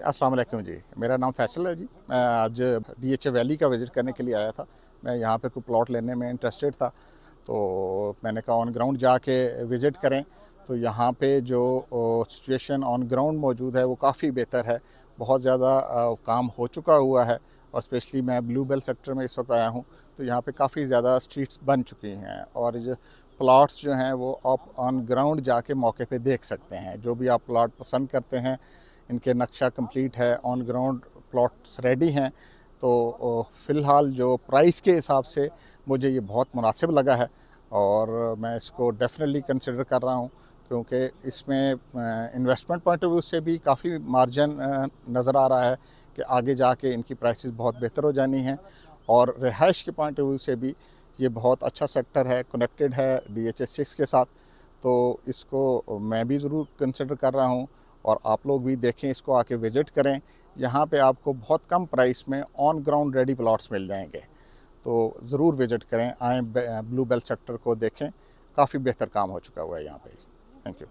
अस्सलाम वालेकुम जी। मेरा नाम फैसल है जी। मैं आज डी एच वैली का विज़िट करने के लिए आया था। मैं यहाँ पे कोई प्लॉट लेने में इंटरेस्टेड था। तो मैंने कहा ऑन ग्राउंड जाके विज़िट करें। तो यहाँ पे जो सिचुएशन ऑन ग्राउंड मौजूद है, वो काफ़ी बेहतर है। बहुत ज़्यादा काम हो चुका हुआ है और स्पेशली मैं ब्लू बेल सेक्टर में इस वक्त आया हूँ। तो यहाँ पे काफ़ी ज़्यादा स्ट्रीट्स बन चुकी हैं और प्लॉट्स जो हैं, वो आप ऑन ग्राउंड जाके मौके पे देख सकते हैं। जो भी आप प्लाट पसंद करते हैं इनके नक्शा कंप्लीट है ऑन ग्राउंड प्लॉट्स रेडी हैं तो फ़िलहाल जो प्राइस के हिसाब से मुझे ये बहुत मुनासिब लगा है और मैं इसको डेफिनेटली कंसिडर कर रहा हूँ, क्योंकि इसमें इन्वेस्टमेंट पॉइंट ऑफ़ व्यू से भी काफ़ी मार्जिन नज़र आ रहा है कि आगे जाके इनकी प्राइसेस बहुत बेहतर हो जानी हैं और रिहाइश के पॉइंट ऑफ़ व्यू से भी ये बहुत अच्छा सेक्टर है कनेक्टेड है डी एच एस सिक्स के साथ तो इसको मैं भी ज़रूर कंसिडर कर रहा हूँ और आप लोग भी देखें, इसको आके विज़िट करें। यहाँ पे आपको बहुत कम प्राइस में ऑन ग्राउंड रेडी प्लॉट्स मिल जाएँगे। तो ज़रूर विज़िट करें, आए ब्लू बेल सेक्टर को देखें। काफ़ी बेहतर काम हो चुका हुआ है यहाँ पर थैंक यू।